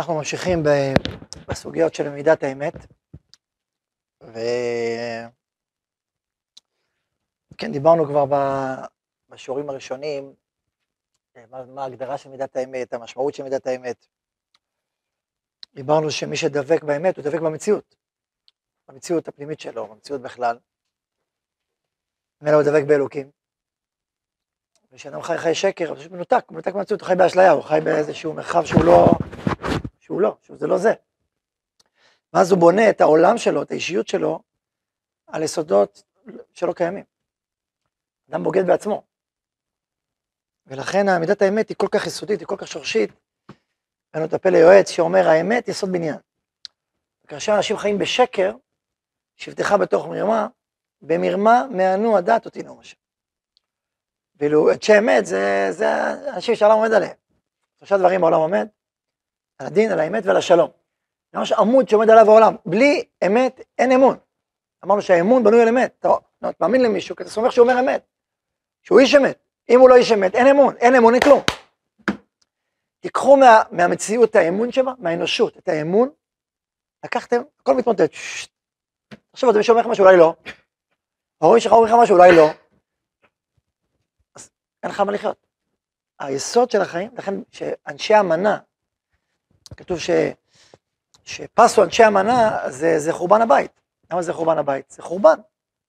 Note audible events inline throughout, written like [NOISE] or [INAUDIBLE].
אנחנו ממשיכים בסוגיות של מידת האמת, וכן, דיברנו כבר בשיעורים הראשונים, אה, מה, מה ההגדרה של מידת האמת, המשמעות של מידת האמת. דיברנו שמי שדבק באמת, הוא דבק במציאות, במציאות הפנימית שלו, במציאות בכלל. ממילא הוא דבק באלוקים. וכשאדם חי חי שקר, הוא פשוט מנותק, הוא מנותק מהמציאות, הוא חי באשליה, הוא חי באיזשהו מרחב שהוא לא, שהוא לא, שזה לא זה. ואז הוא בונה את העולם שלו, את האישיות שלו, על יסודות שלא קיימים. אדם בוגד בעצמו. ולכן עמידת האמת היא כל כך יסודית, היא כל כך שורשית. אין את הפה ליועץ שאומר, האמת יסוד בניין. כאשר אנשים חיים בשקר, שבטך בתוך מרמה, במרמה מענו אותי נאום השם. ואילו אנשי אמת זה, זה אנשים שהעולם עומד עליהם. שלושה דברים העולם עומד, על הדין, על האמת ועל השלום. זה ממש עמוד שעומד עליו העולם. בלי אמת אין אמון. אמרנו שהאמון בנוי על אמת. אתה, אתה מאמין למישהו כי אתה סומך שהוא אומר אמת. שהוא איש אמת. אם הוא לא איש אמת, אין אמון. אין אמון, אין כלום. תיקחו מה, מהמציאות האמון שבה, מהאנושות, את האמון, לקחתם, הכל מתמוטט. עכשיו אתה מישהו אומר לך משהו, אולי לא. ההורים שלך אומרים לך משהו, אולי לא. אז אין לך מה לחיות. היסוד של החיים, לכן שאנשי אמנה, כתוב ש, שפסו אנשי אמנה זה, זה חורבן הבית. למה זה חורבן הבית? זה חורבן.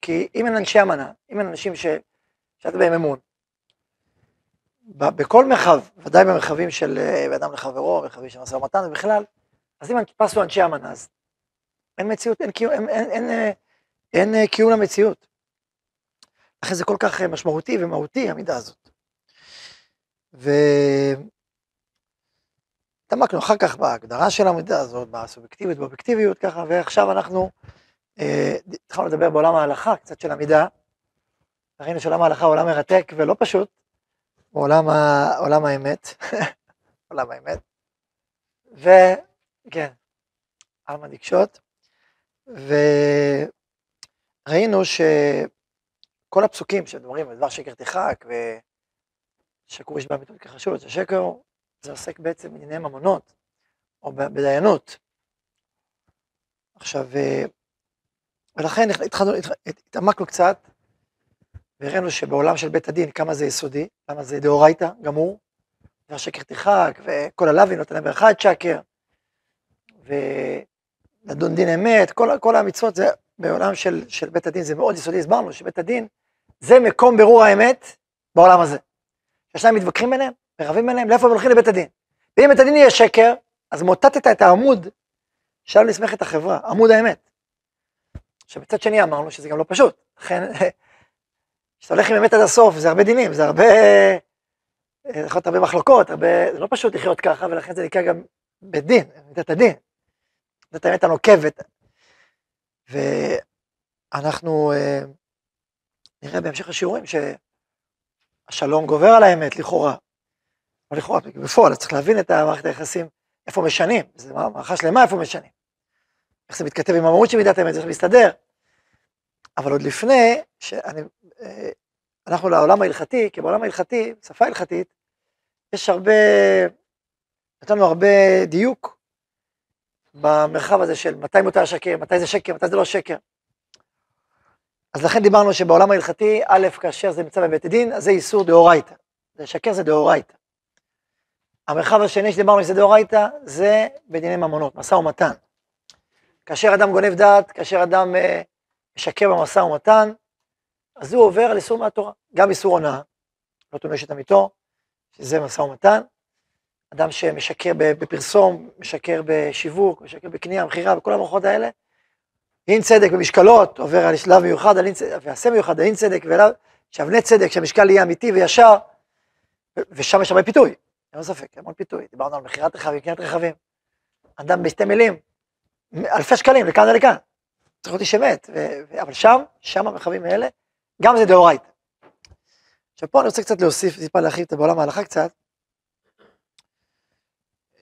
כי אם אין אנשי אמנה, אם אין אנשים ש, שאתה בהם אמון, בכל מרחב, ודאי במרחבים של אה, אדם לחברו, מרחבים של משא ומתן ובכלל, אז אם פסו אנשי אמנה, אז אין מציאות, אין אין, אין, אין, אין, אין אה, קיום למציאות. לכן זה כל כך אה, משמעותי ומהותי, המידה הזאת. והתעמקנו אחר כך בהגדרה של המידה הזאת, בסובייקטיביות, באובייקטיביות, ככה, ועכשיו אנחנו אה, התחלנו לדבר בעולם ההלכה, קצת של המידה. ראינו שעולם ההלכה הוא עולם מרתק ולא פשוט, הוא עולם, ה... עולם האמת, [LAUGHS] עולם האמת. וכן, עלמא דקשות. וראינו שכל הפסוקים שמדברים על דבר שקר תחק ושקור יש כחשוב, זה שקר, זה עוסק בעצם בענייני ממונות או בדיינות. עכשיו, ולכן התחלנו, התעמקנו קצת והראינו שבעולם של בית הדין כמה זה יסודי, למה זה דאורייתא גמור, דבר שקר תחק וכל הלוי נותן להם אחד שקר. ו... לדון דין אמת, כל, כל המצוות זה בעולם של, של בית הדין, זה מאוד יסודי, הסברנו שבית הדין זה מקום ברור האמת בעולם הזה. כששניים מתווכחים ביניהם, מרבים ביניהם, לאיפה הם הולכים לבית הדין. ואם בית הדין יהיה שקר, אז מוטטת את העמוד שעליו נסמכת החברה, עמוד האמת. עכשיו מצד שני אמרנו שזה גם לא פשוט, לכן [LAUGHS] כשאתה הולך עם אמת עד הסוף, זה הרבה דינים, זה הרבה, יכול להיות הרבה מחלוקות, הרבה, זה לא פשוט לחיות ככה, ולכן זה נקרא גם בית דין, מידת הדין. זאת האמת הנוקבת. ואנחנו uh, נראה בהמשך השיעורים שהשלום גובר על האמת, לכאורה. לא לכאורה, בפועל, צריך להבין את מערכת היחסים, איפה משנים, זו מערכה שלמה איפה משנים. איך זה מתכתב עם המהות של מידת האמת, זה להסתדר. אבל עוד לפני, שאני, אה, אנחנו לעולם ההלכתי, כי בעולם ההלכתי, שפה הלכתית, יש הרבה, נתנו הרבה דיוק במרחב הזה של מתי מותר שקר, מתי זה שקר, מתי זה לא שקר. אז לכן דיברנו שבעולם ההלכתי, א', כאשר זה נמצא בבית הדין, אז זה איסור דאורייתא. לשקר זה דאורייתא. המרחב השני שדיברנו שזה דאורייתא, זה בדיני ממונות, משא ומתן. כאשר אדם גונב דעת, כאשר אדם אה, משקר במשא ומתן, אז הוא עובר על איסור מהתורה. גם איסור הונאה, לא תונש את עמיתו, שזה משא ומתן, אדם שמשקר בפרסום, משקר בשיווק, משקר בקנייה, מכירה, וכל המערכות האלה, אין צדק במשקלות, עובר על שלב מיוחד, על אין צדק, ועשה מיוחד, על אין צדק, שאבני צדק, שהמשקל יהיה אמיתי וישר, ושם יש הרבה פיתוי, אין ספק, המון פיתוי, דיברנו על מכירת רכבים, קניית רכבים, אדם בשתי מילים, אלפי שקלים לכאן ולכאן, צריך להיות איש אמת, אבל שם, שם המרחבים האלה, גם זה דאורייתא. עכשיו פה אני רוצה קצת להוסיף, טיפה להרחיב את בעולם ההלכה קצת,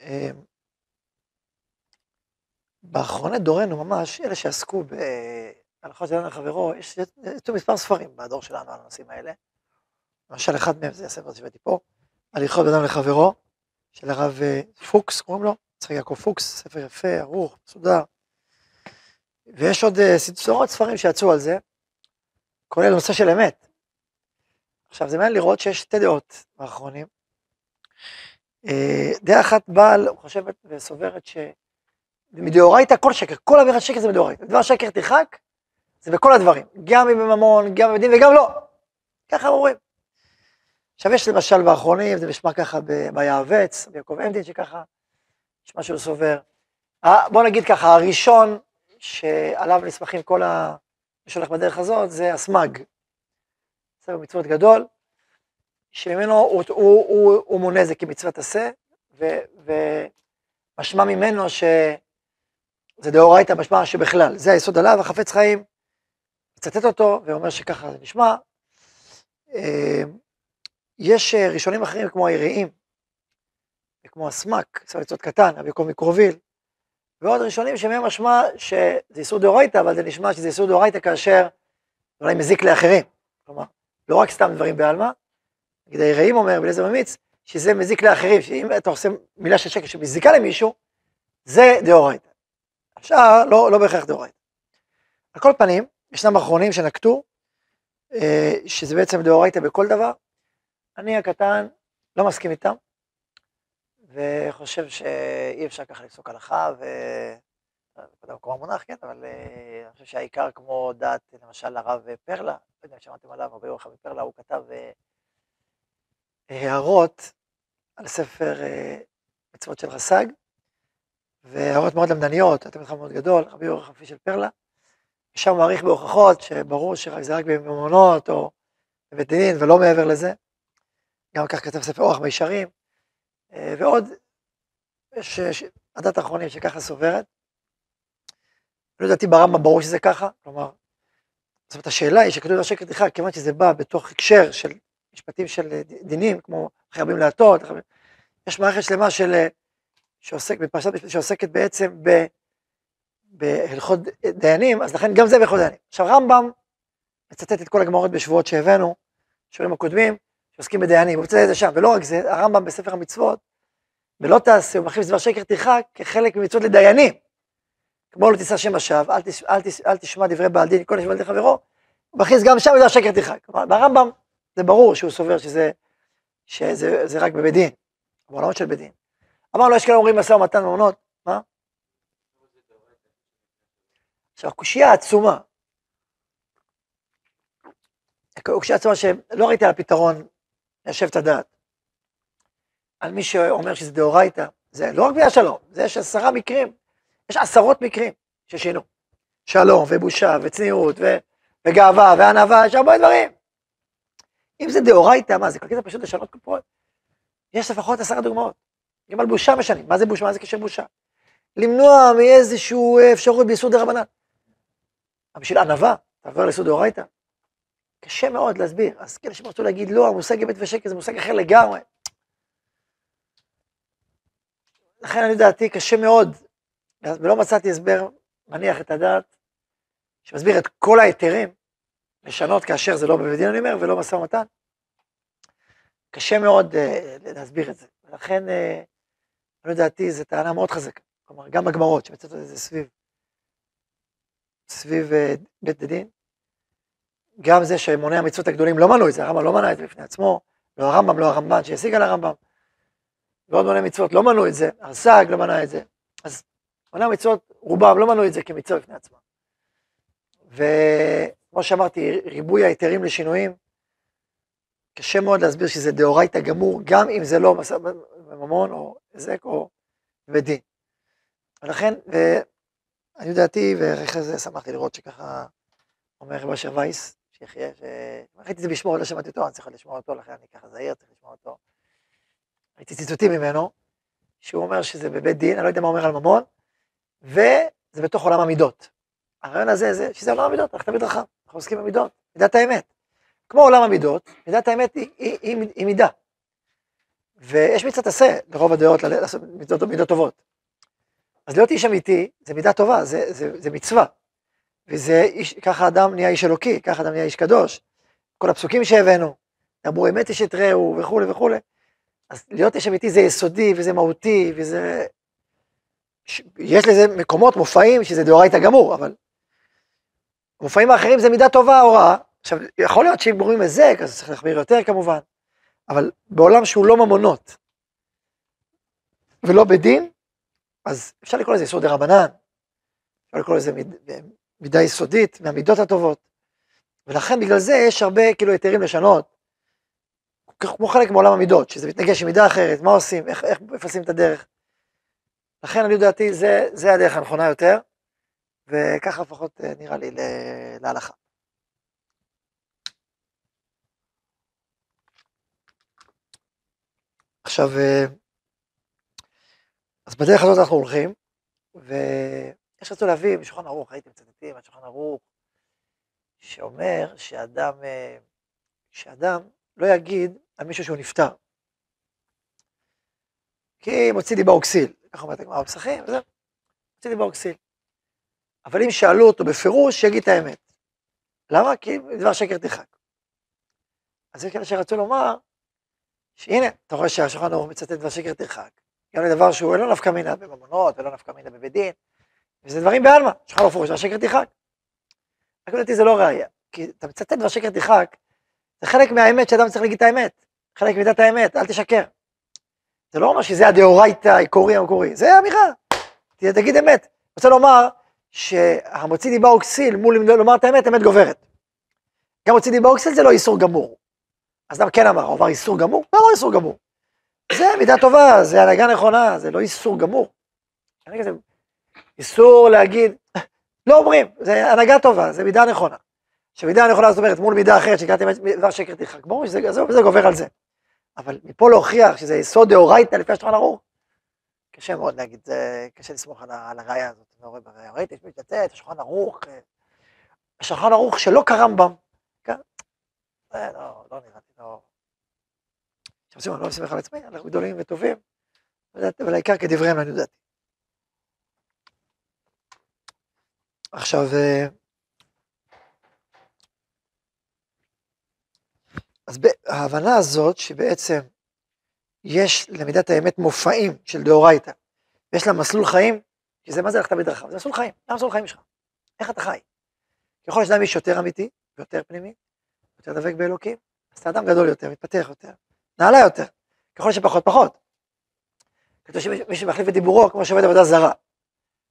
אמ, באחרוני דורנו ממש, אלה שעסקו בהלכות של אדם לחברו, יש יצאו מספר ספרים בדור שלנו על הנושאים האלה. למשל אחד מהם זה הספר שהבאתי פה, הליכות אדם לחברו, של הרב אה, פוקס, קוראים לו, צריך יעקב פוקס, ספר יפה, ערוך, מסודר. ויש עוד עשרות ספרים שיצאו על זה, כולל נושא של אמת. עכשיו, זה מעניין לראות שיש שתי דעות באחרונים. דעה אחת באה, חושבת וסוברת שמדאורייתא כל שקר, כל אמירת שקר זה מדאורייתא. דבר שקר תרחק, זה בכל הדברים, גם בממון, גם בדין וגם לא. ככה אומרים. עכשיו יש למשל באחרונים, זה נשמע ככה ביעווץ, ביעקב אמדין שככה, יש משהו סובר. בוא נגיד ככה, הראשון שעליו נסמכים כל ה... מי שהולך בדרך הזאת, זה הסמ"ג. ספר מצוות גדול, שממנו הוא, הוא, הוא, הוא מונה זה כמצוות עשה, ומשמע ממנו שזה דאורייתא, משמע שבכלל, זה היסוד עליו, החפץ חיים מצטט אותו ואומר שככה זה נשמע. יש אה, ראשונים אחרים כמו היראים, וכמו הסמ"ק, ספר מצוות קטן, אבי יעקב מקרוביל, ועוד ראשונים שמהם משמע שזה איסור דאורייתא, אבל זה נשמע שזה איסור דאורייתא כאשר אולי מזיק לאחרים. כלומר, לא רק סתם דברים בעלמא, נגיד היראים אומר, בלעזר ממיץ, שזה מזיק לאחרים, שאם אתה עושה מילה של שקר שמזיקה למישהו, זה דאורייתא. השאר לא, לא בהכרח דאורייתא. על כל פנים, ישנם אחרונים שנקטו, אה, שזה בעצם דאורייתא בכל דבר. אני הקטן לא מסכים איתם, וחושב שאי אפשר ככה לפסוק הלכה, ו... לא יודע מקום המונח, כן, אבל אה, אני חושב שהעיקר כמו דת, למשל הרב פרלה, לא יודע אם שמעתם עליו, הרבה יוחד פרלה, הוא כתב אה, הערות על ספר מצוות של רס"ג, והערות מאוד למדניות, אתם יודעים מאוד גדול, רבי יורח חפי של פרלה, הוא מעריך בהוכחות שברור שזה רק בממונות או בבית דין ולא מעבר לזה. גם כך כתב ספר אורח מישרים, אה, ועוד, יש עדת האחרונים שככה סוברת. לא ידעתי ברמב"ם ברור שזה ככה, כלומר, זאת אומרת השאלה היא שכתוב השקר תכרה, כיוון שזה בא בתוך הקשר של משפטים של דינים, כמו חייבים להטות, יש מערכת שלמה של, שעוסק, בפרשת שעוסקת בעצם ב... בהלכות דיינים, אז לכן גם זה בהלכות דיינים. עכשיו רמב"ם מצטט את כל הגמרות בשבועות שהבאנו, שיעורים הקודמים, שעוסקים בדיינים, הוא את זה שם, ולא רק זה, הרמב"ם בספר המצוות, ולא תעשה, הוא מכניס דבר שקר תרחק כחלק ממצוות לדיינים. כמו לא תישא שם השווא, אל, תש, אל, תש, אל תשמע דברי בעל דין, כל השמע על חברו, הוא מכניס גם שם דבר שקר תרחק. ברמב"ם זה ברור שהוא סובר שזה, שזה זה רק בבית דין, בעולמות של בית דין. אמרנו, יש כאלה אומרים משא ומתן מעונות, מה? עכשיו, הקושייה העצומה, הקושייה העצומה שלא ראיתי על הפתרון ליישב את הדעת, על מי שאומר שזה דאורייתא, זה לא רק בגלל שלום, זה יש עשרה מקרים, יש עשרות מקרים ששינו. שלום ובושה וצניעות ו... וגאווה וענווה, יש הרבה דברים. אם זה דאורייתא, מה זה, כזה פשוט לשנות כפרות. יש לפחות עשרה דוגמאות. גם על בושה משנים, מה זה בושה, מה זה קשר בושה? למנוע מאיזושהי אפשרות ביסוד דרבנן. בשביל ענווה, תעבור ליסוד דאורייתא. קשה מאוד להסביר. אז כן, אנשים רצו להגיד, לא, המושג אמת ושקר זה מושג אחר לגמרי. לכן אני דעתי, קשה מאוד, ולא מצאתי הסבר מניח את הדעת, שמסביר את כל ההיתרים, לשנות כאשר זה לא בבית דין, אני אומר, ולא משא ומתן. קשה מאוד uh, להסביר את זה. ולכן, uh, דעתי, זו טענה מאוד חזקה. כלומר, גם בגמרות, שמצאת את זה סביב סביב אה, בית דין. גם זה שמוני המצוות הגדולים לא מנעו את זה, הרמב"ם לא מנע את זה בפני עצמו, לא הרמב"ם, לא הרמב"ן שהשיג על הרמב"ם. ועוד מוני מצוות לא מנעו את זה, הרס"ג לא מנע את זה. אז מוני המצוות, רובם לא מנעו את זה כמצווה בפני עצמם. וכמו שאמרתי, ריבוי ההיתרים לשינויים, קשה מאוד להסביר שזה דאורייתא גמור, גם אם זה לא ממון או היזק או בדין. ולכן, אני דעתי, ואחרי זה שמחתי לראות שככה אומר רב אשר וייס, שיחיה, ראיתי את זה בשמו, לא שמעתי אותו, אני צריך לשמוע אותו, לכן אני ככה זהיר, צריך לשמוע אותו. ראיתי ציטוטים ממנו, שהוא אומר שזה בבית דין, אני לא יודע מה אומר על ממון, וזה בתוך עולם המידות. הרעיון הזה, זה, שזה עולם המידות, אנחנו תמיד רחב, אנחנו עוסקים במידות, מידת האמת. כמו עולם המידות, מידת האמת היא, היא, היא, היא מידה. ויש מצוות עשה, לרוב הדעות, לעשות מידות, מידות טובות. אז להיות איש אמיתי זה מידה טובה, זה, זה, זה מצווה. וזה איש, ככה אדם נהיה איש אלוקי, ככה אדם נהיה איש קדוש. כל הפסוקים שהבאנו, דברו אמת איש את רעהו וכולי וכולי. אז להיות איש אמיתי זה יסודי וזה מהותי וזה יש לזה מקומות, מופעים, שזה דאורייתא גמור, אבל המופעים האחרים זה מידה טובה או רעה. עכשיו, יכול להיות שאם גורמים היזק, אז צריך להחמיר יותר כמובן, אבל בעולם שהוא לא ממונות ולא בדין, אז אפשר לקרוא לזה יסוד דה רבנן, אפשר לקרוא לזה מיד, מידה יסודית, מהמידות הטובות, ולכן בגלל זה יש הרבה כאילו היתרים לשנות, כמו חלק מעולם המידות, שזה מתנגש עם מידה אחרת, מה עושים, איך, איך מפלסים את הדרך. לכן אני לדעתי זה, זה הדרך הנכונה יותר, וככה לפחות אה, נראה לי להלכה. עכשיו, אה, אז בדרך הזאת אנחנו הולכים, ויש רצו להביא משולחן ערוך, הייתם מצטטים על שולחן ערוך, שאומר שאדם, אה, שאדם לא יגיד על מישהו שהוא נפטר. כי מוציא דיבה אוקסיל, ככה אומרת הגמרא בפסחים, וזהו, מוציא דיבה אוקסיל. אבל אם שאלו אותו בפירוש, שיגיד את האמת. למה? כי דבר שקר תרחק. אז יש כאלה שרצו לומר, שהנה, אתה רואה שהשולחן ערוך מצטט דבר שקר תרחק. גם לדבר שהוא לא נפקא מינה בממונות ולא נפקא מינה בבית דין, וזה דברים בעלמא, שולחן ערוך דבר שקר תרחק. רק לדעתי זה לא ראייה, כי אתה מצטט דבר שקר תרחק, זה חלק מהאמת שאדם צריך להגיד את האמת, חלק ממידת האמת, אל תשקר. זה לא אומר שזה הדאורייתא העיקורי המקורי, זה אמירה, תגיד אמת. רוצה לומר שהמוציא דיבה אוקסיל מול לומר את האמת, אמת גוברת. גם מוציא דיבה אוקסיל זה לא איסור גמור. אז למה כן אמר, הוא איסור גמור? לא, לא איסור גמור. זה מידה טובה, זה הנהגה נכונה, זה לא איסור גמור. איסור להגיד, לא אומרים, זה הנהגה טובה, זה מידה נכונה. שמידה נכונה זאת אומרת מול מידה אחרת שקראתי דבר שקר תרחק, ברור שזה זה גובר על זה. אבל מפה להוכיח שזה יסוד דאורייתא לפי השולחן ערוך, קשה מאוד להגיד, זה קשה לסמוך על, על הראייה הזאת. לא רואה בראייה, ראיתי, יש מתנצלת, השולחן ערוך, אה, השולחן ערוך שלא קרמב"ם, כן? זה לא, לא נראה לי, לא... שעושים, אני לא מסמך על עצמי, אנחנו גדולים וטובים, אבל העיקר כדבריהם אני יודעת. עכשיו, אה, אז ההבנה הזאת שבעצם יש למידת האמת מופעים של דאורייתא, ויש לה מסלול חיים, כי זה מה זה ללכת בדרכיו, זה מסלול חיים, מה מסלול חיים שלך? איך אתה חי? ככל שאדם יש יותר אמיתי, ויותר פנימי, יותר דבק באלוקים, אז אתה אדם גדול יותר, מתפתח יותר, נעלה יותר, ככל שפחות פחות. כתוב שמי שמחליף את דיבורו כמו שעובד עבודה זרה,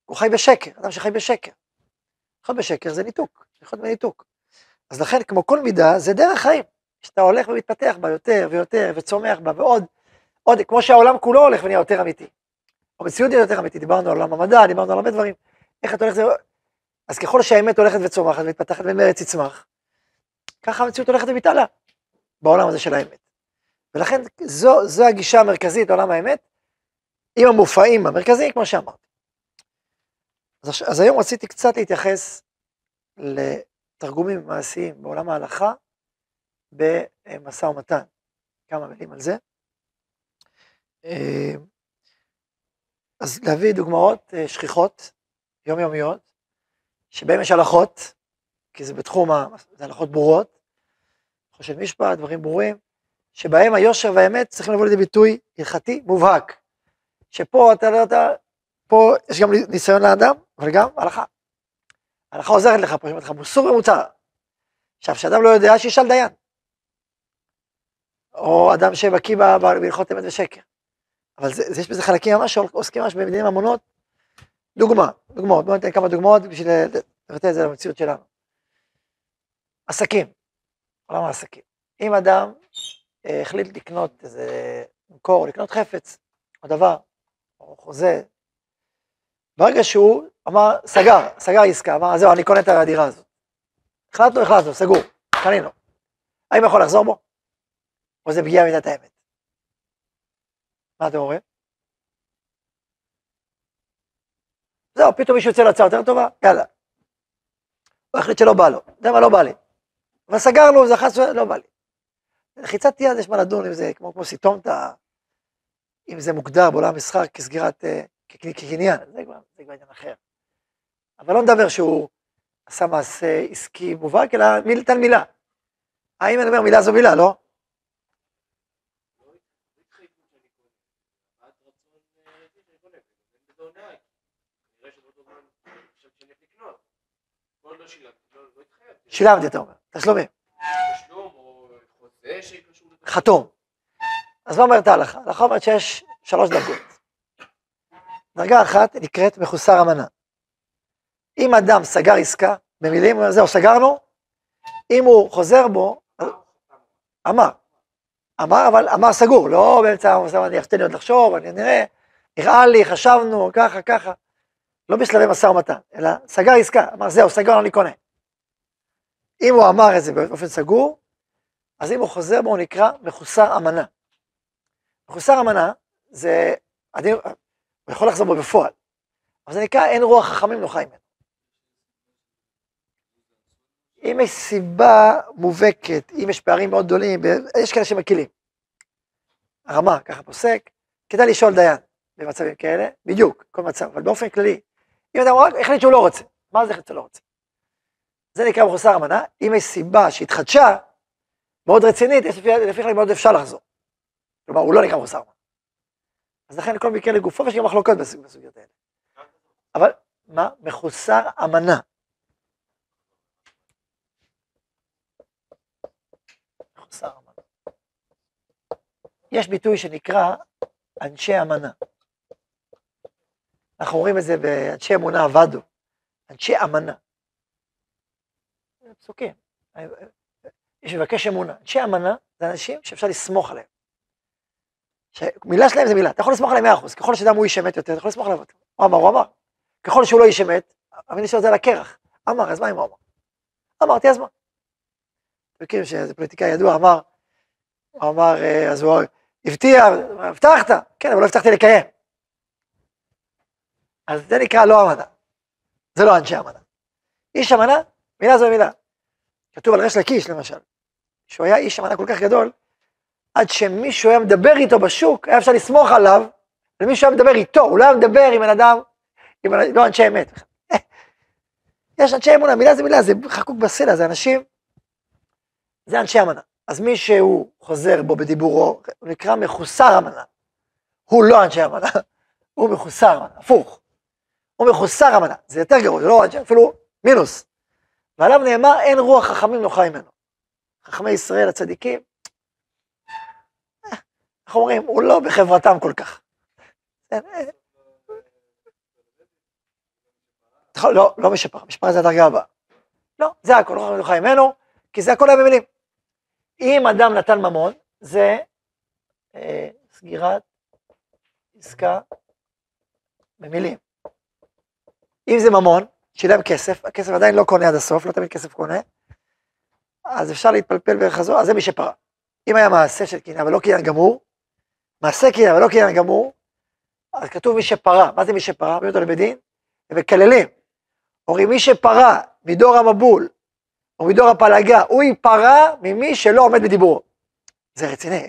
הוא חי בשקר, אדם שחי בשקר. לחיות בשקר זה ניתוק, לחיות בניתוק. אז לכן, כמו כל מידה, זה דרך חיים. שאתה הולך ומתפתח בה יותר ויותר, וצומח בה, ועוד, עוד, כמו שהעולם כולו הולך ונהיה יותר אמיתי. המציאות היא יותר אמיתית, דיברנו על עולם המדע, דיברנו על הרבה דברים. איך אתה הולך, זה... אז ככל שהאמת הולכת וצומחת ומתפתחת ומרץ יצמח, ככה המציאות הולכת ומתעלה בעולם הזה של האמת. ולכן זו, זו הגישה המרכזית לעולם האמת, עם המופעים המרכזיים, כמו שאמרתי. אז, אז היום רציתי קצת להתייחס לתרגומים מעשיים בעולם ההלכה במשא ומתן. כמה מילים על זה. אה, אז להביא דוגמאות אה, שכיחות, יומיומיות, שבהן יש הלכות, כי זה בתחום, זה הלכות ברורות, חושב משפט, דברים ברורים, שבהם היושר והאמת צריכים לבוא לידי ביטוי הלכתי מובהק. שפה אתה לא יודע, פה יש גם ניסיון לאדם, אבל גם הלכה. ההלכה עוזרת לך פה, שאומרת לך מוסור ומוצר. עכשיו, כשאדם לא יודע, שישאל דיין. או אדם שבקיא בהלכות אמת ושקר. אבל זה, זה, יש בזה חלקים ממש שעוסקים ממש במדינים המונות. דוגמה, דוגמאות, בואו ניתן כמה דוגמאות בשביל לבטא את זה למציאות שלנו. עסקים, עולם העסקים. אם אדם אה, החליט לקנות איזה, מקור, לקנות חפץ, או דבר, או חוזה, ברגע שהוא אמר, סגר, סגר עסקה, אמר, זהו, אני קונה את הדירה הזאת. החלטנו, החלטנו, סגור, קנינו. האם יכול לחזור בו? או זה פגיעה במידת האמת? מה אתם אומרים? זהו, פתאום מישהו יוצא להצעה יותר טובה, יאללה. הוא החליט שלא בא לו, אתה מה, לא בא לי. אבל סגרנו, זה חס לא בא לי. לחיצת יד יש מה לדון אם זה כמו, כמו סיטומטה, אם זה מוגדר בעולם המשחק כסגירת, אה, כקניין, זה כבר, זה כבר עניין אחר. אבל לא מדבר שהוא עשה מעשה עסקי מובהק, אלא מילתן מילה. האם אני אומר מילה זו מילה, לא? שילמתי, אתה אומר, תשלומים. חתום. אז מה אומרת ההלכה? ההלכה אומרת שיש שלוש דרגות. דרגה אחת נקראת מחוסר אמנה. אם אדם סגר עסקה, במילים, זהו, סגרנו, אם הוא חוזר בו, אמר. אמר, אבל אמר סגור, לא באמצע המשא ומתן, תן לי עוד לחשוב, אני נראה, נראה לי, חשבנו, ככה, ככה. לא בשלבי משא ומתן, אלא סגר עסקה, אמר זהו, סגרנו, אני קונה. אם הוא אמר את זה באופן סגור, אז אם הוא חוזר בו, הוא נקרא מחוסר אמנה. מחוסר אמנה זה, אני, הוא יכול לחזור בו בפועל, אבל זה נקרא אין רוח חכמים נוחה ממנו. אם יש סיבה מובהקת, אם יש פערים מאוד גדולים, יש כאלה שמקילים. הרמה, ככה פוסק, כדאי לשאול דיין במצבים כאלה, בדיוק, כל מצב, אבל באופן כללי, אם אדם רק החליט שהוא לא רוצה, מה זה החליט שהוא לא רוצה? זה נקרא מחוסר אמנה, אם יש סיבה שהתחדשה, מאוד רצינית, לפי כלל מאוד אפשר לחזור. כלומר, הוא לא נקרא מחוסר אמנה. אז לכן כל מקרה לגופו יש גם מחלוקות בסוגיות האלה. אבל, מה? מחוסר אמנה. מחוסר אמנה. יש ביטוי שנקרא אנשי אמנה. אנחנו רואים את זה באנשי אמונה עבדו, אנשי אמנה. פסוקים. יש מבקש אמונה. אנשי אמנה זה אנשים שאפשר לסמוך עליהם. מילה שלהם זה מילה, אתה יכול לסמוך עליהם 100%, ככל שאדם הוא איש אמת יותר, אתה יכול לסמוך עליו. הוא אמר, הוא אמר. ככל שהוא לא איש אמת, המילה שלו זה על הקרח. אמר, אז מה אם הוא אמר? אמרתי, אז מה? מכירים שאיזה פוליטיקאי ידוע אמר, הוא אמר, אה, אז הוא הבטיח, הבטחת, כן, אבל לא הבטחתי לקיים. אז זה נקרא לא אמנה. זה לא אנשי אמנה. איש אמנה, מילה זו מילה. כתוב על רש לקיש למשל, שהוא היה איש אמנה כל כך גדול, עד שמישהו היה מדבר איתו בשוק, היה אפשר לסמוך עליו, ומישהו היה מדבר איתו, הוא לא היה מדבר עם בן אדם, עם לא אנשי אמת. [LAUGHS] יש אנשי אמונה, מילה זה מילה, זה חקוק בסלע, זה אנשים, זה אנשי אמנה. אז מי שהוא חוזר בו בדיבורו, הוא נקרא מחוסר אמנה. הוא לא אנשי אמנה, [LAUGHS] הוא מחוסר אמנה, הפוך. הוא מחוסר אמנה, זה יותר גרוע, זה לא אנשי, אפילו מינוס. ועליו נאמר, אין רוח חכמים נוחה ממנו. חכמי ישראל הצדיקים, איך אומרים, הוא לא בחברתם כל כך. לא, לא משפר, משפר זה הדרגה הבאה. לא, זה הכל, לא חכמים ממנו, כי זה הכל היה במילים. אם אדם נתן ממון, זה אה, סגירת עסקה במילים. אם זה ממון, שילם כסף, הכסף עדיין לא קונה עד הסוף, לא תמיד כסף קונה, אז אפשר להתפלפל ולחזור, אז זה מי שפרה. אם היה מעשה של קניין ולא קניין גמור, מעשה קניין ולא קניין גמור, אז כתוב מי שפרה. מה זה מי שפרה? מביאים אותו לבית הם מקללים. אומרים מי שפרה מדור המבול, או מדור הפלגה, הוא ייפרע ממי שלא עומד בדיבורו. זה רציני.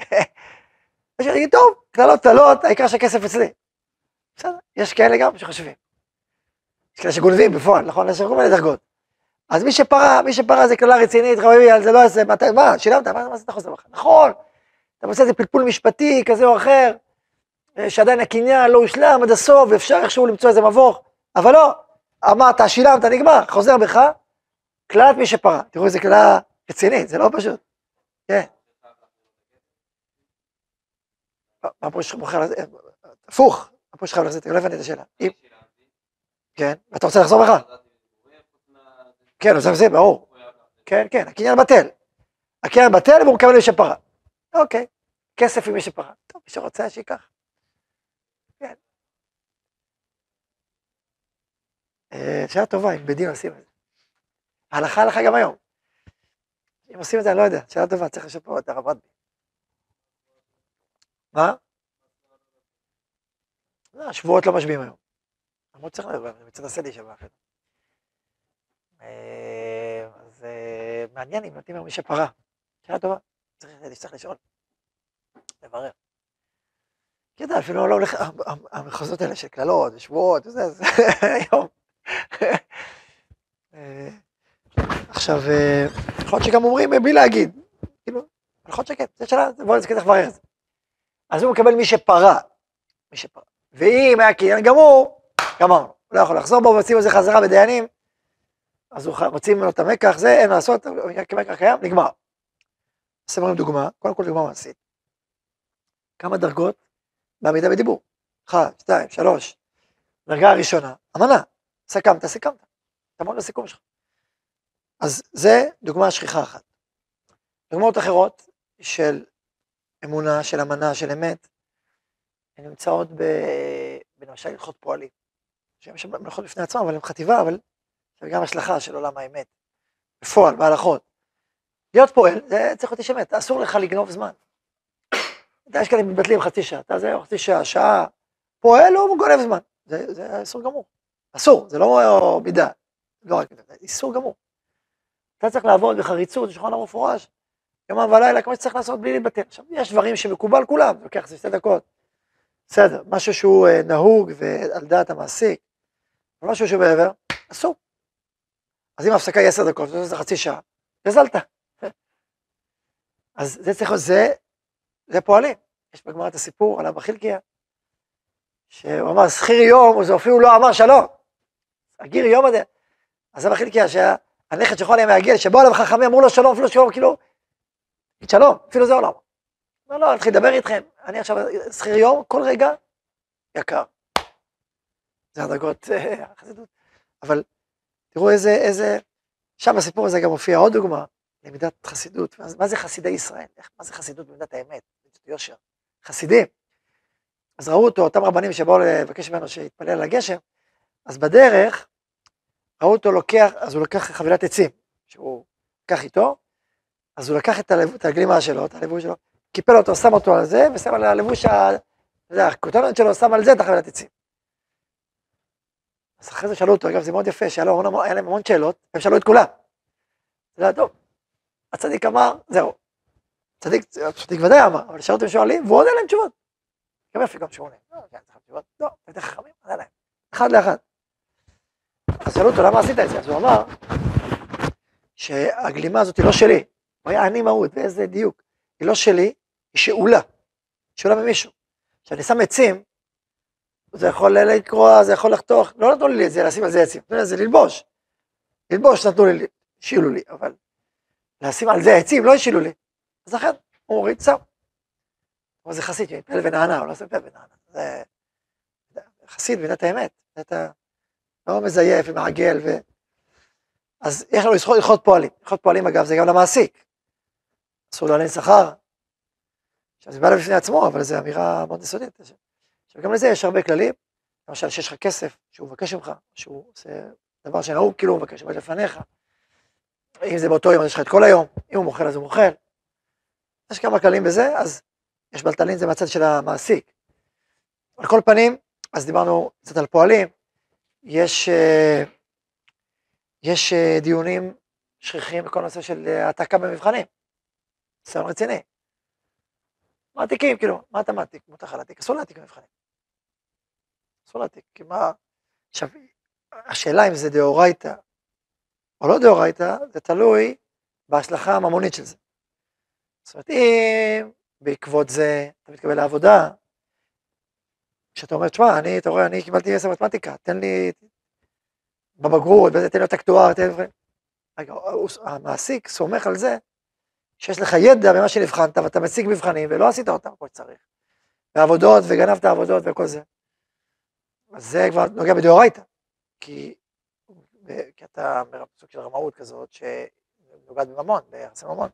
[LAUGHS] יש להגיד, טוב, קללות קללות, העיקר שהכסף אצלי. בסדר, יש כאלה גם שחושבים. יש כאלה שגונבים בפועל, נכון? יש כל מיני דרגות. אז מי שפרה, מי שפרה זה קללה רצינית, חביבי, על זה לא יעשה, מה, שילמת, מה, מה זה אתה חוזר בך? נכון, אתה עושה איזה פלפול משפטי כזה או אחר, אה, שעדיין הקניין לא הושלם עד הסוף, ואפשר איכשהו למצוא איזה מבוך, אבל לא, אמרת, שילמת, נגמר, חוזר בך, קללת מי שפרה. תראו איזה קללה רצינית, זה לא פשוט. כן. מה פה יש לך בוחר לזה? הפוך, מה פה יש לך לזה? לא הבנתי את השאלה. כן, ואתה רוצה לחזור בך? כן, זה, ברור. כן, כן, הקניין בטל. הקניין בטל והוא מקבל מי שפרה. אוקיי, כסף עם מי שפרה. טוב, מי שרוצה שייקח. כן. אה, שאלה טובה, אם בדין עושים את זה. הלכה הלכה גם היום. אם עושים את זה, אני לא יודע, שאלה טובה, צריך לשפר את הרב רדבי. מה? לא, שבועות לא משביעים היום. למרות צריך לדבר, אני מצטער לעשות לי שבוע אחרת. אז מעניין אם נותנים היום מי שפרה. שאלה טובה, צריך לשאול, לברר. כי אתה אפילו לא הולך, המחוזות האלה של קללות ושבועות וזה, זה [LAUGHS] היום. עכשיו, יכול להיות שגם אומרים בלי להגיד, כאילו, יכול להיות שכן, זו שאלה, בואו נזכיר איך לברר את זה. אז הוא מקבל מי שפרה, מי שפרה. ואם היה קניין גמור, גמרנו, לא יכול לחזור בו, ועושים את זה חזרה בדיינים, אז הוא מוציא ממנו את המקח, זה אין לעשות, כמקח קיים, נגמר. עושה לנו דוגמה, קודם כל דוגמה מעשית. כמה דרגות בעמידה בדיבור. אחת, שתיים, שלוש. דרגה הראשונה, אמנה, סיכמת, סיכמת. תעמוד בסיכום שלך. אז זה דוגמה שכיחה אחת. דוגמאות אחרות של אמונה, של אמנה, של אמת, הן נמצאות בלמשל הלכות פועלים. שהן מלאכות בפני עצמם, אבל הן חטיבה, אבל גם השלכה של עולם האמת. בפועל, בהלכות. להיות פועל, זה צריך להיות איש אמת, אסור לך לגנוב זמן. אתה יש כאלה מתבטלים חצי שעה, אתה זה חצי שעה, שעה, פועל הוא גונב זמן. זה, זה איסור גמור. אסור, זה לא מידה, לא רק זה איסור גמור. אתה צריך לעבוד בחריצות, שולחן ערוך מפורש, יומם ולילה, כמו שצריך לעשות בלי להתבטל. עכשיו, יש דברים שמקובל כולם, לוקח איזה שתי דקות. בסדר, משהו שהוא אה, נהוג ועל דעת המעסיק, משהו שהוא מעבר, אסור. אז אם ההפסקה היא עשר דקות, זה חצי שעה, גזלת. אז זה צריך להיות, זה, זה פועלים. יש בגמרא את הסיפור על אבא חילקיה, שהוא אמר, שכיר יום, זה אפילו לא אמר שלום. הגיר יום הזה. אז אבא חילקיה, שהנכד שלך היה מעגל, שבאו אליו חכמים, אמרו לו שלום, אפילו שלום, כאילו, שלום, אפילו זה עולם. לא, לא, נתחיל לדבר איתכם, אני עכשיו שכיר יום, כל רגע, יקר. זה הדרגות אה, החסידות. אבל תראו איזה, איזה, שם בסיפור הזה גם מופיע עוד דוגמה, למידת חסידות. מה זה חסידי ישראל? מה זה חסידות במידת האמת? במידת יושר. חסידים. אז ראו אותו, אותם רבנים שבאו לבקש ממנו שיתפלל על הגשם, אז בדרך, ראו אותו לוקח, אז הוא לקח חבילת עצים, שהוא לקח איתו, אז הוא לקח את, הלב, את הגלימה שלו, את הלבוש שלו, קיפל אותו, שם אותו על זה, ושם על הלבוש, ה... זה הכותרת שלו, שם על זה את החבילת עצים. אז אחרי זה שאלו אותו, אגב זה מאוד יפה, שהיה להם המון שאלות, הם שאלו את כולם. זה היה טוב. הצדיק אמר, זהו. צדיק, צדיק ודאי אמר, אבל שאלו אותם שואלים, והוא עונה להם תשובות. גם יפה גם שהוא לא, כן, צריך תשובות, לא, יותר חכמים, עונה להם. אחד לאחד. אז שאלו אותו, למה עשית את זה? אז הוא אמר, שהגלימה הזאת היא לא שלי. הוא היה עני מהות, ואיזה דיוק. היא לא שלי, היא שאולה. שאולה ממישהו. כשאני שם עצים, זה יכול לקרוע, זה יכול לחתוך, לא נתנו לי את זה, לשים על זה עצים, נתנו לי את זה ללבוש. ללבוש נתנו לי, השאילו לי, אבל לשים על זה עצים, לא השאילו לי. אז לכן, הוא הוריד, שם. אבל זה חסיד שמתפלל ונענה, הוא לא עושה מתפלל ונענה. זה חסיד במידת האמת, אתה לא מזייף ומעגל ו... אז יש לנו הלכות פועלים. הלכות פועלים, אגב, זה גם למעסיק. אסור להלין שכר. עכשיו, זה בא בפני עצמו, אבל זו אמירה מאוד יסודית. עכשיו, גם לזה יש הרבה כללים. למשל, שיש לך כסף שהוא מבקש ממך, שהוא עושה דבר שנהוג, כאילו הוא מבקש, אבל לפניך. אם זה באותו יום, אז יש לך את כל היום, אם הוא מוכר אז הוא מוכר. יש כמה כללים בזה, אז יש בלטלין זה מהצד של המעסיק. על כל פנים, אז דיברנו קצת על פועלים, יש, אה, יש אה, דיונים שכיחים בכל נושא של אה, העתקה במבחנים. ניסיון רציני. מעתיקים, כאילו, מה אתה מעתיק? מותר לך להעתיק, אסור להעתיק במבחנים. אסור להעתיק, כי מה... עכשיו, השאלה אם זה דאורייתא או לא דאורייתא, זה תלוי בהשלכה הממונית של זה. זאת אומרת, אם בעקבות זה אתה מתקבל לעבודה, כשאתה אומר, תשמע, אני, אתה רואה, אני קיבלתי עשר מתמטיקה, תן לי בבגרות, תן לי את אקטואר, תן לי... רגע, המעסיק סומך על זה שיש לך ידע במה שנבחנת ואתה מציג מבחנים ולא עשית אותם כמו שצריך. ועבודות וגנבת עבודות וכל זה. אז זה כבר נוגע בדאורייתא, כי, אתה סוג של רמאות כזאת שנוגעת בממון, ביחסי ממון.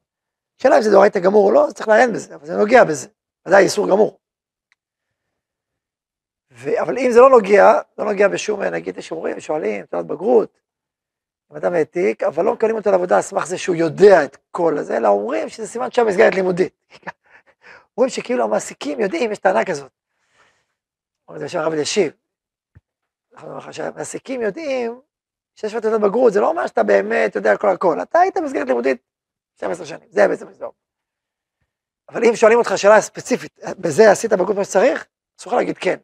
שאלה אם זה דאורייתא גמור או לא, צריך לעיין בזה, אבל זה נוגע בזה, ודאי איסור גמור. ו... אבל אם זה לא נוגע, לא נוגע בשום, נגיד יש אומרים, שואלים, תעודת בגרות, אם אדם העתיק, אבל לא מקבלים אותו לעבודה על סמך זה שהוא יודע את כל הזה, אלא אומרים שזה סימן שם מסגרת לימודית. [LAUGHS] אומרים שכאילו המעסיקים יודעים, יש טענה כזאת. אומרים את זה בשם הרב אלישיב. המעסיקים יודעים שיש לך תעודת בגרות, זה לא אומר שאתה באמת יודע כל הכל, אתה היית במסגרת לימודית 12 שנים, זה בעצם הסדום. אבל אם שואלים אותך שאלה ספציפית, בזה עשית בגרות כמו שצריך, אסור לך להגיד כן.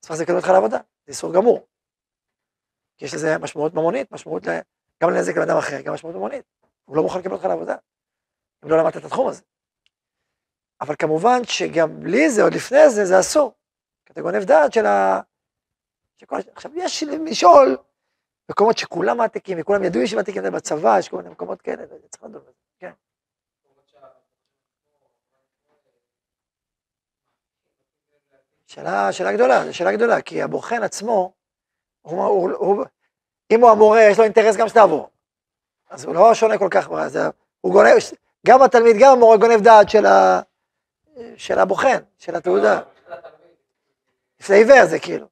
צריך לקדם אותך לעבודה, זה איסור גמור. כי יש לזה משמעות ממונית, משמעות גם לנזק לאדם אחר, גם משמעות ממונית. הוא לא מוכן לקבל אותך לעבודה, אם לא למדת את התחום הזה. אבל כמובן שגם בלי זה, עוד לפני זה, זה אסור. כי אתה גונב דעת של ה... שכל... עכשיו, יש לשאול, מקומות שכולם מעתיקים, וכולם ידעו שמעתיקים את זה בצבא, יש כל מיני מקומות כאלה, צריך לדון בזה, כן. שאלה, שאלה גדולה, זו שאלה גדולה, כי הבוחן עצמו, הוא, הוא, הוא, אם הוא המורה, יש לו אינטרס גם שתעבור. אז הוא לא שונה כל כך, זה, הוא גונב, גם התלמיד, גם המורה גונב דעת של, ה, של הבוחן, של התעודה. לפני עיוור זה כאילו.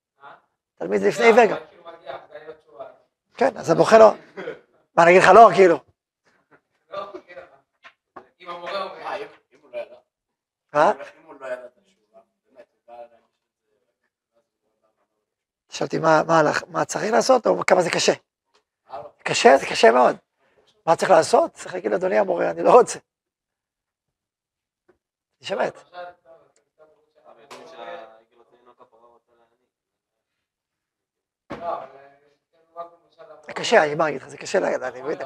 תלמיד זה לפני עיוור גם. כן, אז הבוחן לא... מה, אני אגיד לך לא, כאילו. אה? חשבתי מה צריך לעשות, או כמה זה קשה. קשה, זה קשה מאוד. מה צריך לעשות? צריך להגיד לאדוני המורה, אני לא רוצה. אני שמת. זה קשה, אני מה אגיד לך, זה קשה להגיד, אני מבין.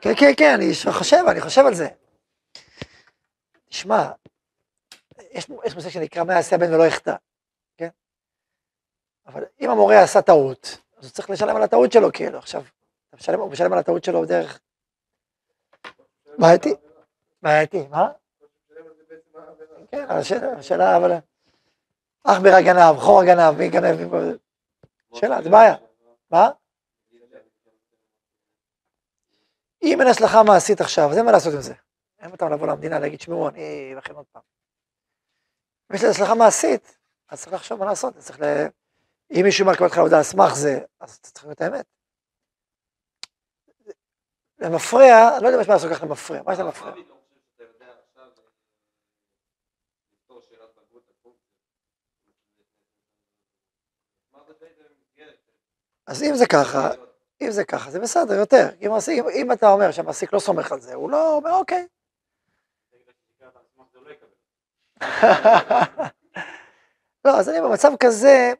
כן, כן, כן, אני חושב, אני חושב על זה. תשמע, יש מושג שנקרא מה יעשה הבן ולא יחטא, כן? אבל אם המורה עשה טעות, אז הוא צריך לשלם על הטעות שלו, כאילו, עכשיו, הוא משלם על הטעות שלו בדרך... בעייתי, בעייתי, מה? כן, השאלה, אבל... אח ברע גנב, חור גנב, מי גנב, שאלה, זה בעיה. מה? אם אין השלכה מעשית עכשיו, אז אין מה לעשות עם זה. אין אותם לבוא למדינה להגיד, שמעו, אני אלחם עוד פעם. אם יש לזה השלכה מעשית, אז צריך לחשוב מה לעשות, צריך ל... אם מישהו אומר אותך לעבודה על סמך זה, אז צריך להיות האמת. למפרע, לא יודע מה לעשות ככה למפרע, מה זה למפרע? אז אם זה ככה, אם זה ככה, זה בסדר, יותר. אם, אם, אם אתה אומר שהמעסיק לא סומך על זה, הוא לא אומר, אוקיי. [LAUGHS] לא, אז אני במצב כזה,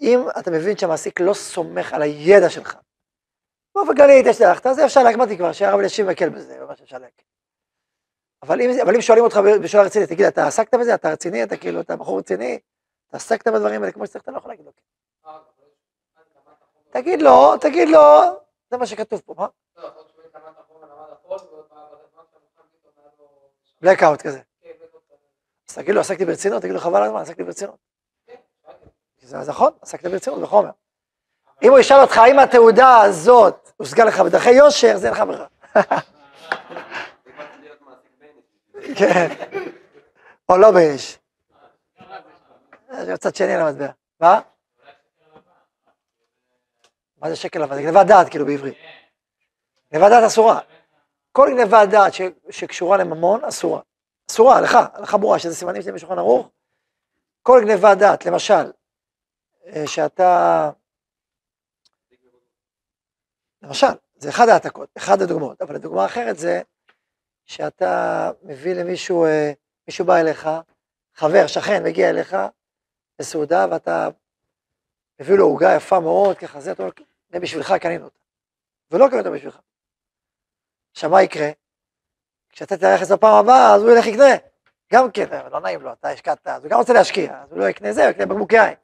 אם אתה מבין שהמעסיק לא סומך על הידע שלך, באופן כללי התשלחת, אז אפשר להקמתי כבר, שהרב אלישיב מקל בזה, ממש אפשר להקל. אבל אם, אבל אם שואלים אותך בשאלה רצינית, תגיד, אתה עסקת בזה? אתה רציני? אתה כאילו, אתה בחור רציני? אתה עסקת בדברים האלה כמו שצריך, אתה לא יכול להגיד לו כן. תגיד לו, תגיד לו, זה מה שכתוב פה, מה? בלקאוט כזה. אז תגיד לו, עסקתי ברצינות, תגיד לו, חבל על הזמן, עסקתי ברצינות. זה נכון, עסקת ברצינות בחומר. אם הוא ישאל אותך, האם התעודה הזאת הושגה לך בדרכי יושר, זה אין לך ברירה. [LAUGHS] כן, או לא באש. זה צד שני על המטבע. מה? מה זה שקל לבן? זה גניבת דעת, כאילו בעברית. גניבת דעת אסורה. כל גניבת דעת שקשורה לממון, אסורה. אסורה, הלכה, הלכה ברורה, שזה סימנים שזה בשולחן ערוך. כל גניבת דעת, למשל, אה, שאתה... למשל, זה אחד העתקות, אחד הדוגמאות, אבל הדוגמה האחרת זה שאתה מביא למישהו, אה, מישהו בא אליך, חבר, שכן, מגיע אליך לסעודה, ואתה מביא לו עוגה יפה מאוד, ככה זה, אתה אומר, זה בשבילך קנינו אותה. ולא קנינו אותה בשבילך. עכשיו מה יקרה? כשאתה תלך את זה בפעם הבאה, אז הוא ילך לקנה. גם כן, לא נעים לו, אתה השקעת, אז הוא גם רוצה להשקיע, אז הוא לא יקנה זה, הוא יקנה בקבוק יין.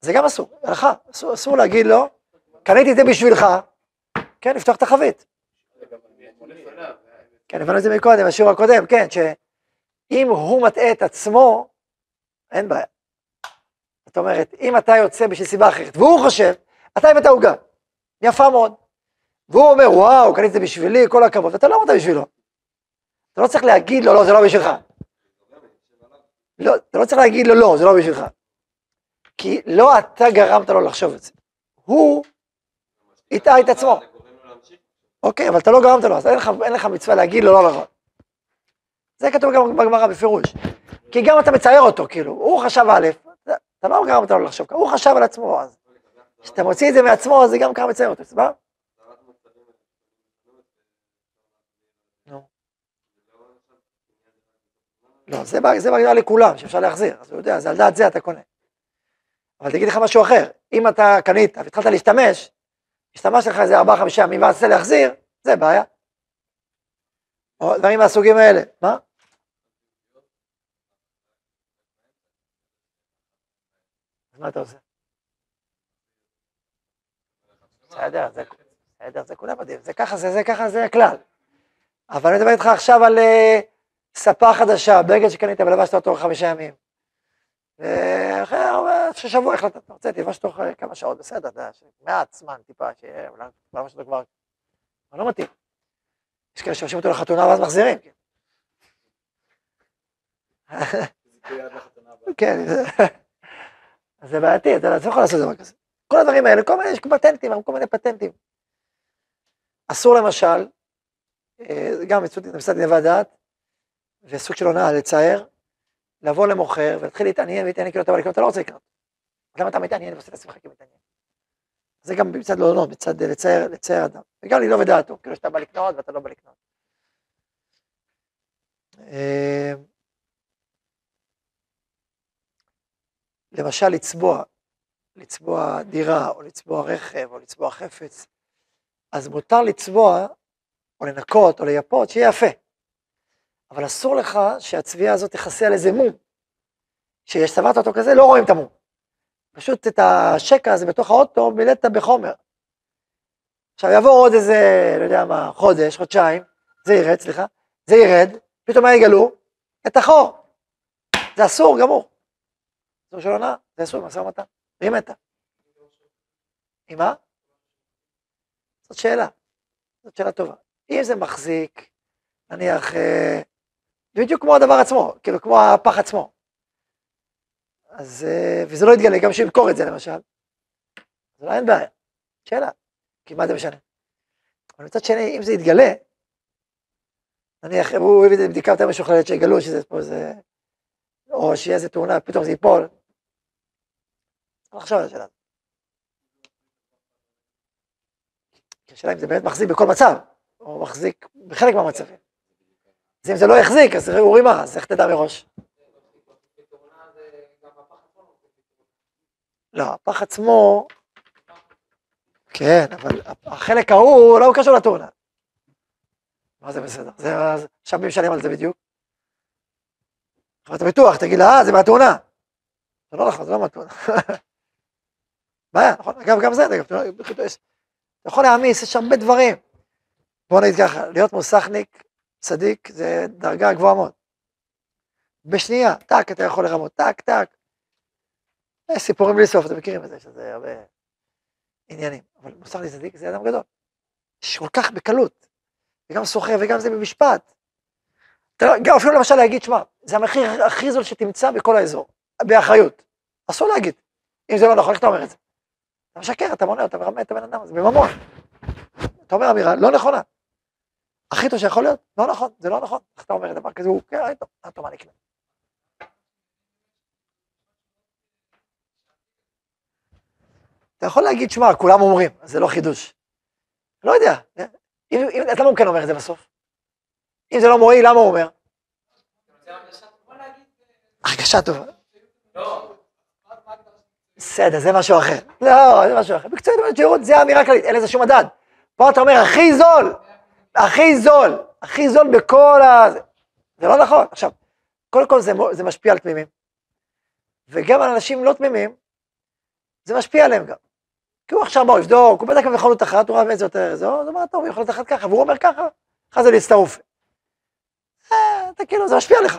זה גם אסור, הלכה, אסור, אסור להגיד לו, קניתי את זה בשבילך, כן, לפתוח את החבית. כן, הבנו את זה מקודם, בשיעור הקודם, כן, שאם הוא מטעה את עצמו, אין בעיה. זאת אומרת, אם אתה יוצא בשביל סיבה אחרת, והוא חושב, אתה הבאת עוגה, יפה מאוד. והוא אומר, וואו, קנית את זה בשבילי, כל הכבוד, ואתה לא אמרת בשבילו. אתה לא צריך להגיד לו, לא, זה לא בשבילך. לא, אתה לא צריך להגיד לו, לא, זה לא בשבילך. כי לא אתה גרמת לו לחשוב את זה. הוא הטעה את עצמו. אוקיי, אבל אתה לא גרמת לו, אז אין לך, אין לך מצווה להגיד לו לא נכון. זה כתוב גם בגמרא בפירוש. כי גם אתה מצייר אותו, כאילו, הוא חשב א', אתה לא גרמת לו לחשוב, הוא חשב על עצמו, אז כשאתה מוציא את זה מעצמו, זה גם ככה מצייר אותו, סבבה? לא, זה בהגדרה לכולם, שאפשר להחזיר, אז הוא יודע, זה על דעת זה אתה קונה. אבל תגיד לך משהו אחר, אם אתה קנית והתחלת להשתמש, השתמשת לך איזה ארבעה חמישה ימים ואז להחזיר, זה בעיה. או דברים מהסוגים האלה, מה? אז מה אתה עושה? בסדר, זה, בסדר, זה כולם יודעים, זה ככה, זה, זה ככה, זה הכלל. אבל אני מדבר איתך עכשיו על uh, ספה חדשה, בגד שקנית ולבשת אותו חמישה ימים. ואחרי שבוע החלטת, רוצה, תלבש תוך כמה שעות, בסדר, אתה יודע, מעט זמן טיפה, שיהיה, למה שאתה כבר, לא מתאים. יש כאלה שמשאים אותו לחתונה ואז מחזירים. כן, זה בעייתי, אתה לא יכול לעשות דבר כזה. כל הדברים האלה, כל מיני, יש פטנטים, כל מיני פטנטים. אסור למשל, אה, גם מצד גניבת דעת, וסוג של הונאה לצייר, לבוא למוכר ולהתחיל להתעניין ולהתעניין כאילו אתה בא לקנות, אתה לא רוצה לקנות. למה אתה מתעניין ועושה את עצמך כמתעניין? זה גם מצד לא לענות, מצד לצייר, לצייר אדם. וגם לגנוב את דעתו, כאילו שאתה בא לקנות ואתה לא בא לקנות. אה, למשל לצבוע, לצבוע דירה, או לצבוע רכב, או לצבוע חפץ, אז מותר לצבוע, או לנקות, או לייפות, שיהיה יפה. אבל אסור לך שהצביעה הזאת תכסה על איזה מום. כשצבעת אותו כזה, לא רואים את המום. פשוט את השקע הזה בתוך האוטו מילאת בחומר. עכשיו יעבור עוד איזה, לא יודע מה, חודש, חודשיים, זה ירד, סליחה, זה ירד, פתאום מה יגלו? את החור. זה אסור גמור. זו של עונה, זה אסור במשא ומתן, והיא מתה. עם מה? זאת שאלה, זאת שאלה טובה. אם זה מחזיק, נניח, אה, בדיוק כמו הדבר עצמו, כאילו כמו הפח עצמו. אז, אה, וזה לא יתגלה, גם שימכור את זה למשל. זה לא אין בעיה, שאלה, כי מה זה משנה? אבל מצד שני, אם זה יתגלה, נניח, הוא הביא את זה בבדיקה יותר משוכללת, שיגלו שזה פה איזה, או שיהיה איזה תאונה, פתאום זה ייפול. צריך לחשוב על השאלה. השאלה אם זה באמת מחזיק בכל מצב, או מחזיק בחלק מהמצבים. אז אם זה לא יחזיק, אז אורי מה, אז איך תדע מראש? לא, הפח עצמו, כן, אבל החלק ההוא לא קשור לתאונה. מה זה בסדר? זה, עכשיו מי משלם על זה בדיוק? אתה בטוח, תגיד לה, אה, זה מהתאונה. זה לא נכון, זה לא מהתאונה. [LAUGHS] בעיה, נכון? אגב, גם זה, אגב, אתה יכול להעמיס, יש הרבה דברים. בוא נגיד ככה, להיות מוסכניק, צדיק, זה דרגה גבוהה מאוד. בשנייה, טק, אתה יכול לרמות, טק. יש סיפורים בלי סוף, אתם מכירים את זה, שזה הרבה עניינים. אבל מוסכניק צדיק זה אדם גדול. יש כל כך בקלות. וגם סוחר וגם זה במשפט. אתה לא, אפילו למשל להגיד, שמע, זה המחיר הכי זול שתמצא בכל האזור, באחריות. אסור להגיד. אם זה לא נכון, איך אתה אומר את זה? אתה משקר, אתה מונה, אתה מרמה את הבן אדם הזה, בממון. אתה אומר אמירה לא נכונה. הכי טוב שיכול להיות, לא נכון, זה לא נכון. איך אתה אומר דבר כזה, הוא כן, טוב, אתה מה נקנה. אתה יכול להגיד, שמע, כולם אומרים, זה לא חידוש. לא יודע, אם, אם, אז למה הוא כן אומר את זה בסוף? אם זה לא מועיל, למה הוא אומר? הרגשה טובה. בסדר, זה משהו אחר. לא, זה משהו אחר. בקצועית, שירות זה אמירה כללית, אין לזה שום מדד. פה אתה אומר, הכי זול, הכי זול, הכי זול בכל ה... זה לא נכון. עכשיו, קודם כל זה, זה משפיע על תמימים. וגם על אנשים לא תמימים, זה משפיע עליהם גם. כי הוא עכשיו בא, יבדוק, הוא בדק במכונות אחת, הוא ראה איזה יותר, זה, הוא אומר, טוב, יכולת אחת ככה, והוא אומר ככה, אחרי זה להצטרוף. אה, אתה כאילו, זה משפיע עליך.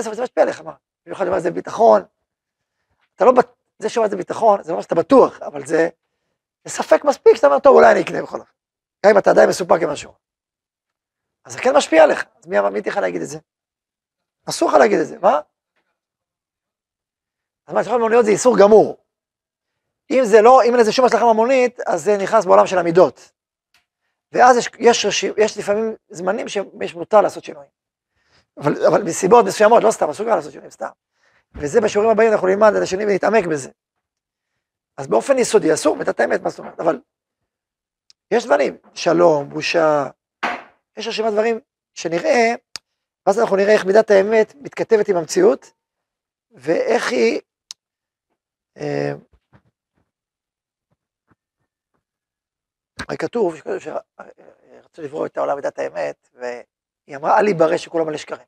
זה משפיע עליך, מה? במיוחד אומר זה ביטחון. אתה לא, זה שאומר זה ביטחון, זה אומר שאתה בטוח, אבל זה, זה ספק מספיק שאתה אומר, טוב, אולי אני אקנה בכל אופן. גם אם אתה עדיין מסופק עם משהו. אז זה כן משפיע עליך, אז מי אמר, מי תיכה להגיד את זה? אסור לך להגיד את זה, מה? אז מה, שולחן מוניות זה איסור גמור. אם זה לא, אם אין לזה שום השלכה ממונית, אז זה נכנס בעולם של המידות. ואז יש, יש, יש לפעמים זמנים שיש מותר לעשות שינויים. אבל, אבל מסיבות מסוימות, לא סתם, אסור גם לעשות שינויים, סתם. וזה בשיעורים הבאים אנחנו נלמד על השני ונתעמק בזה. אז באופן יסודי אסור, ואת האמת, מה זאת אומרת, אבל יש דברים, שלום, בושה, יש רשימת דברים שנראה, ואז אנחנו נראה איך מידת האמת מתכתבת עם המציאות, ואיך היא, אה, כתוב שרצו לברוא את העולם בדת האמת, והיא אמרה, אל יברא שכולם מלא שקרים.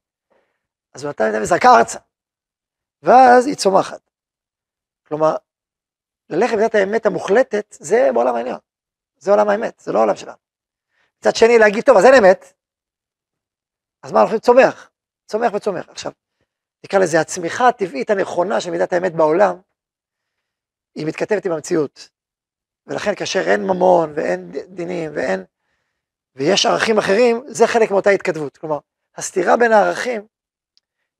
אז הוא נתן את זה ארצה, ואז היא צומחת. כלומר, ללכת בדת האמת המוחלטת, זה בעולם העניין. זה עולם האמת, זה לא העולם שלנו. מצד שני, להגיד, טוב, אז אין אמת, אז מה, אנחנו צומח, צומח וצומח. עכשיו, נקרא לזה הצמיחה הטבעית הנכונה של מידת האמת בעולם, היא מתכתבת עם המציאות. ולכן כאשר אין ממון ואין דינים ואין, ויש ערכים אחרים, זה חלק מאותה התכתבות. כלומר, הסתירה בין הערכים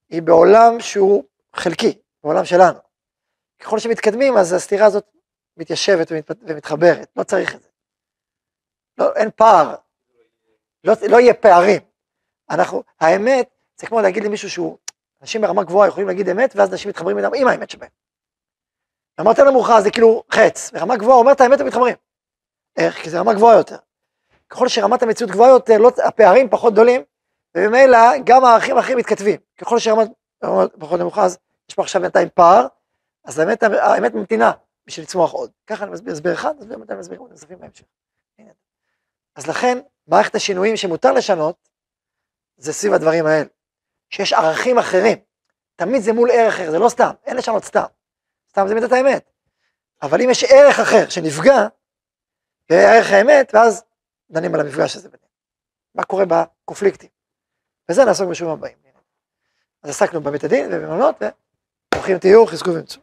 היא בעולם שהוא חלקי, בעולם שלנו. ככל שמתקדמים, אז הסתירה הזאת מתיישבת ומת, ומתחברת, לא צריך את זה. לא, אין פער, לא, לא יהיה פערים. אנחנו, האמת, זה כמו להגיד למישהו שהוא, אנשים ברמה גבוהה יכולים להגיד אמת, ואז אנשים מתחברים איתם עם האמת שבהם. יותר נמוכה זה כאילו חץ, ברמה גבוהה אומר את האמת ומתחברים. איך? כי זה רמה גבוהה יותר. ככל שרמת המציאות גבוהה יותר, לא, הפערים פחות גדולים, וממילא גם הערכים האחרים מתכתבים. ככל שרמת פחות נמוכה, אז יש פה עכשיו בינתיים פער, אז האמת, האמת ממתינה בשביל לצמוח עוד. ככה אני מסביר הסבר אחד, נסביר מתי מסבירים נוספים בהמשך. אז לכן, מערכת השינויים שמותר לשנות, זה סביב הדברים האלה. שיש ערכים אחרים. תמיד זה מול ערך אחר, זה לא סתם, אין לשנות סתם. סתם זה מידת האמת. אבל אם יש ערך אחר שנפגע, וערך האמת, ואז דנים על המפגש הזה ביניהם. מה קורה בקונפליקטים. וזה נעסוק בשיעורים הבאים. אז עסקנו בבית הדין ובמעונות, וברוכים תהיו, חזקו ואמצו.